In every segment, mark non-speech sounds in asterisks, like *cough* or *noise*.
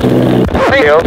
Hill,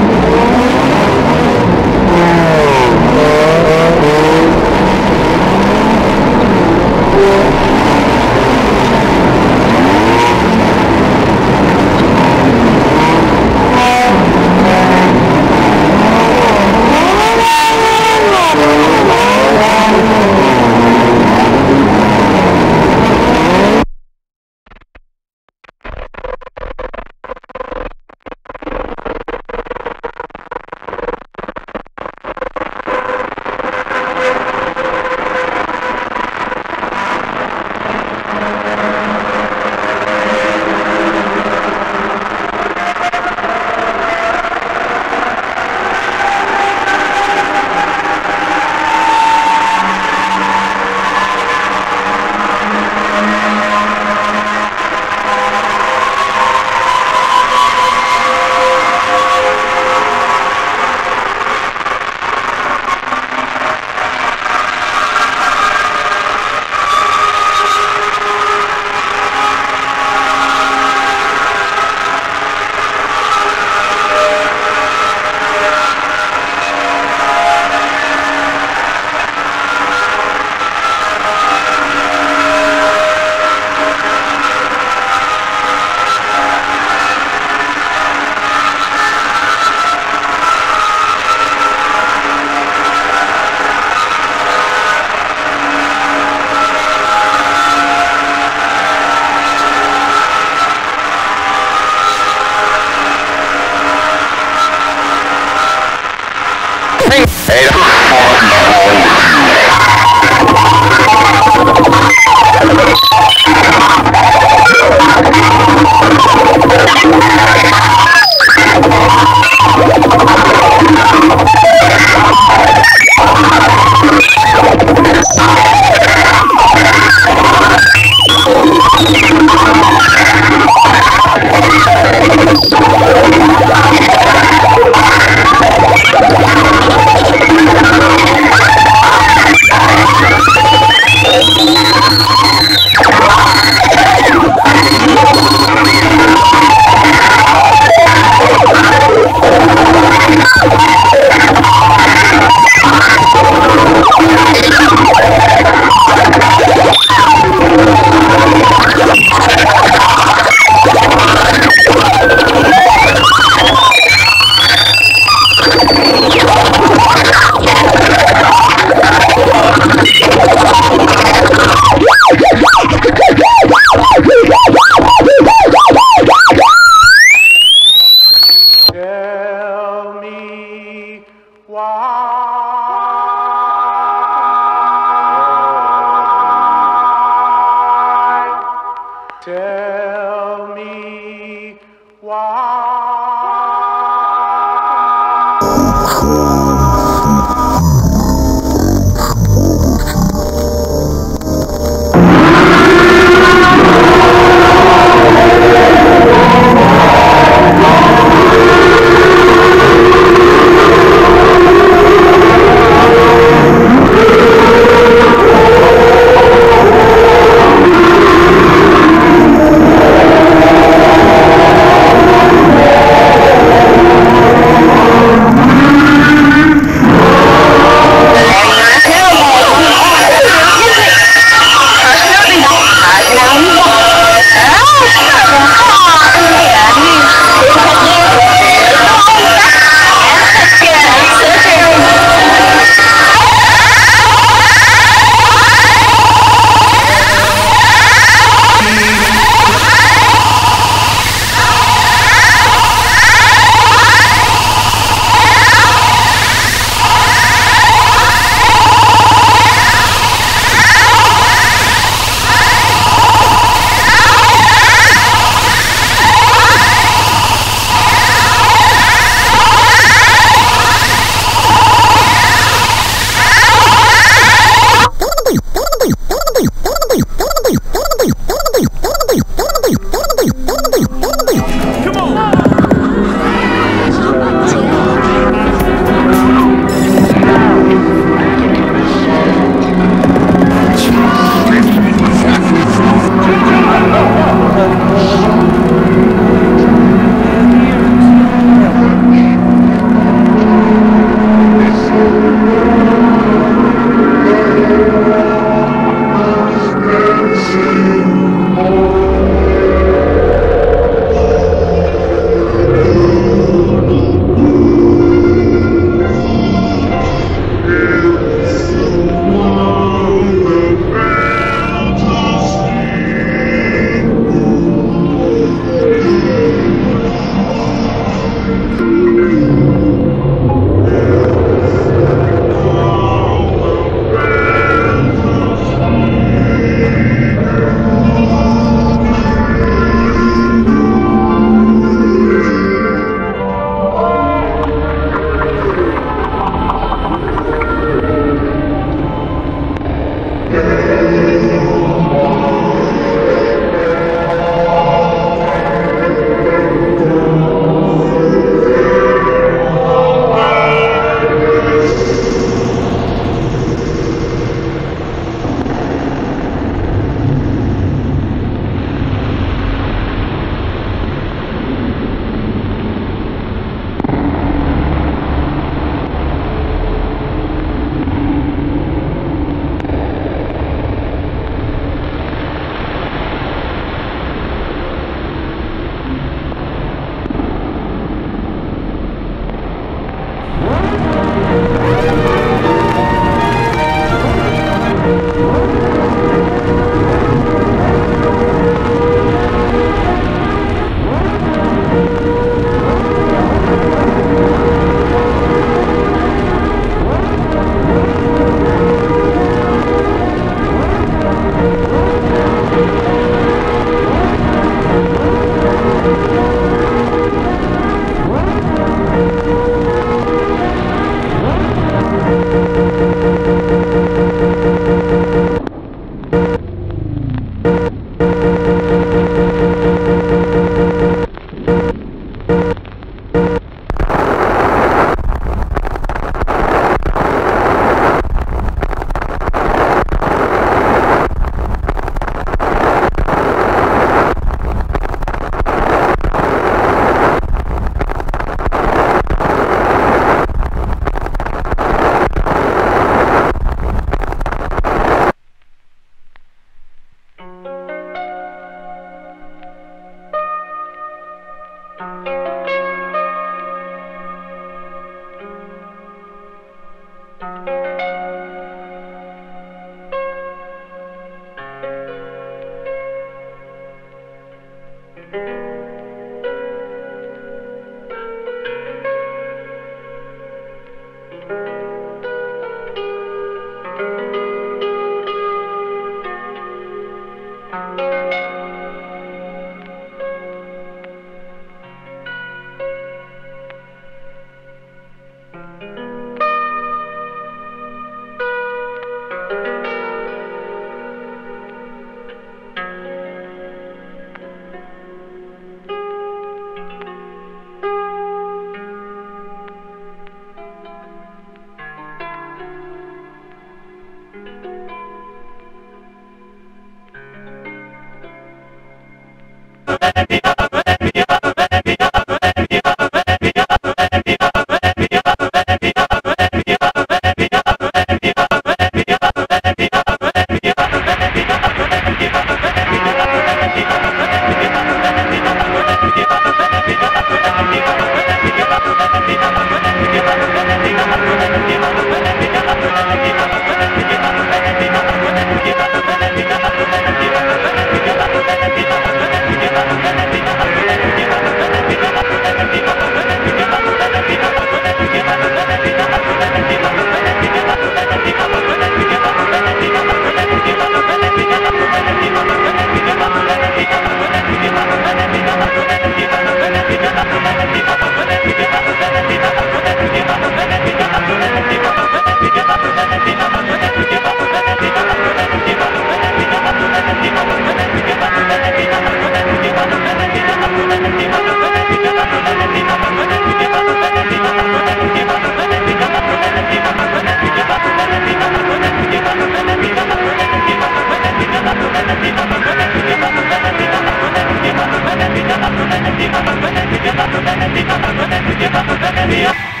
Give up a second,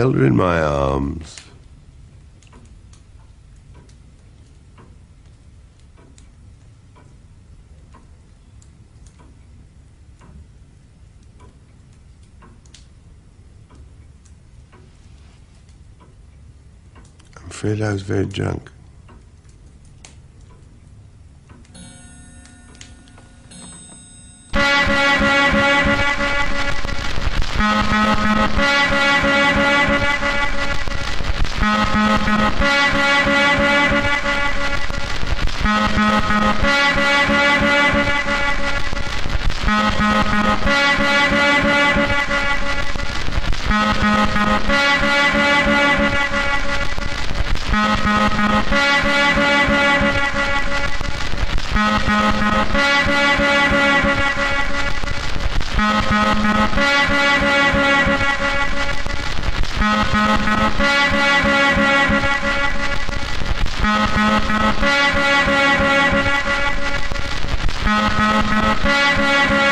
held her in my arms. I'm afraid I was very drunk. Thank you.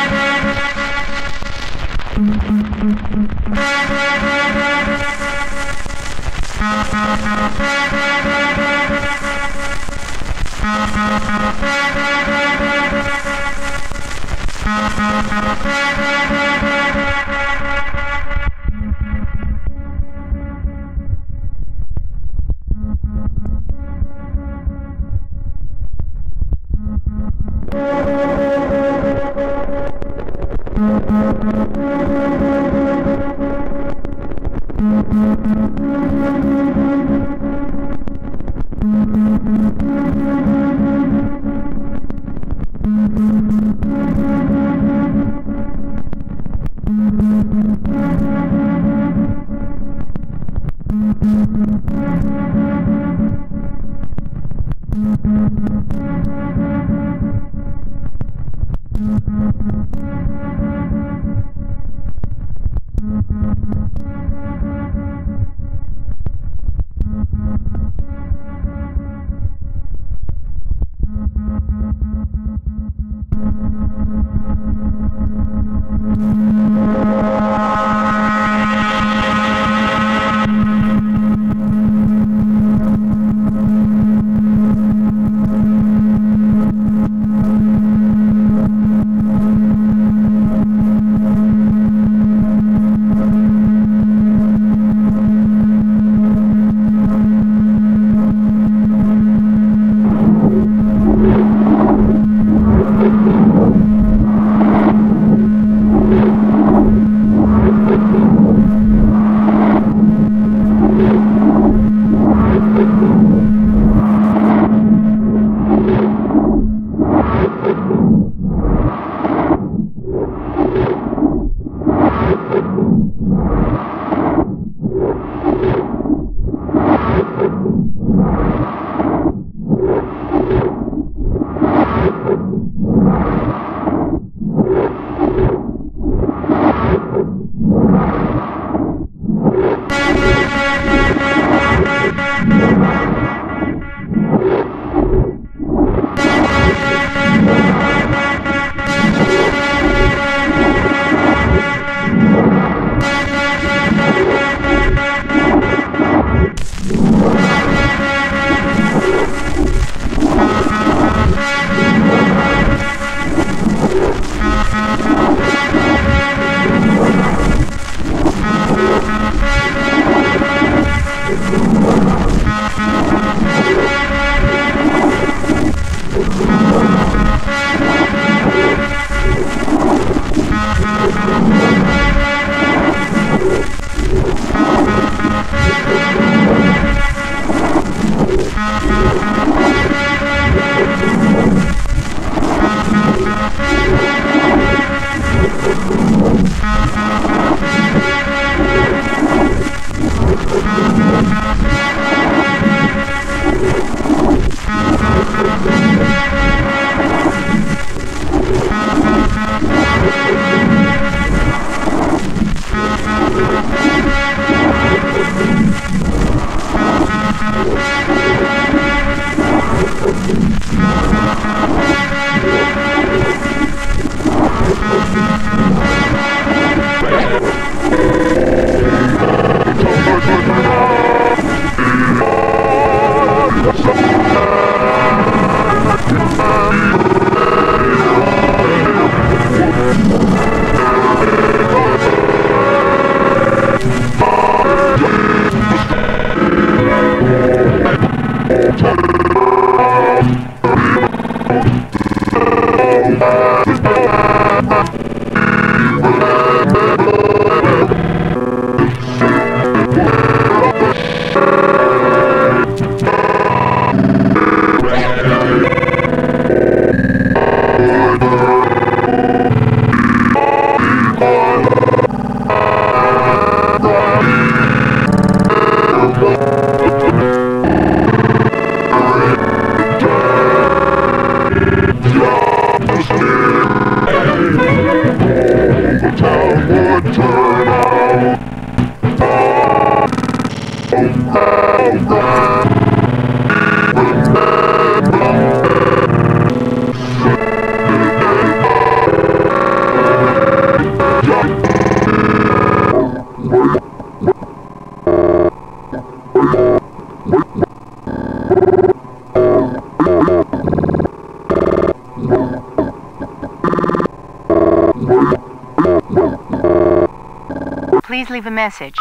Leave a message.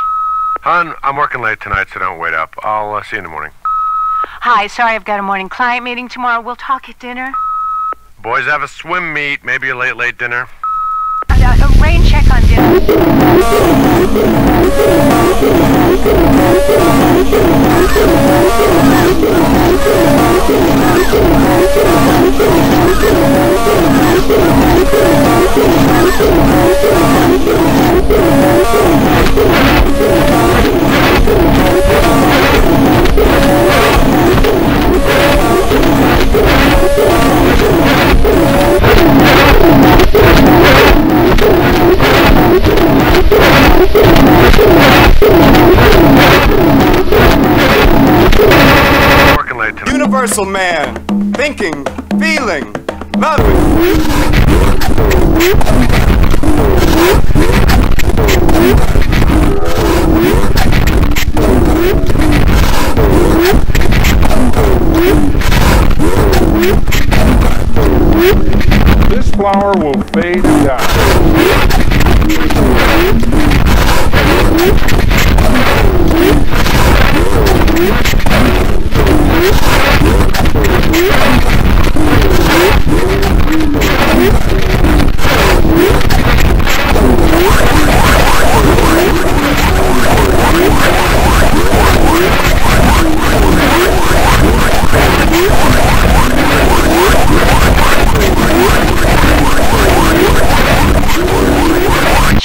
Hon, I'm working late tonight, so don't wait up. I'll uh, see you in the morning. Hi, sorry I've got a morning client meeting tomorrow. We'll talk at dinner. Boys have a swim meet, maybe a late, late dinner. Uh, uh, rain check on dinner. *laughs* Universal man, thinking, feeling, loving. This flower will fade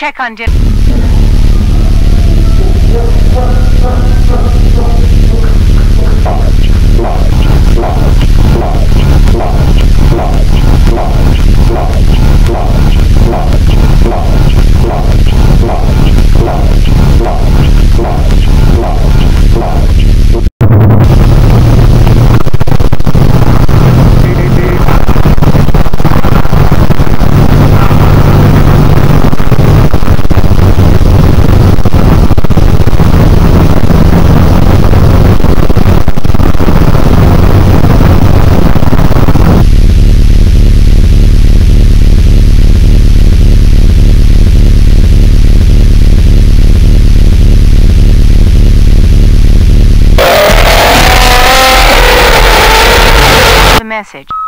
Check on dinner. Message.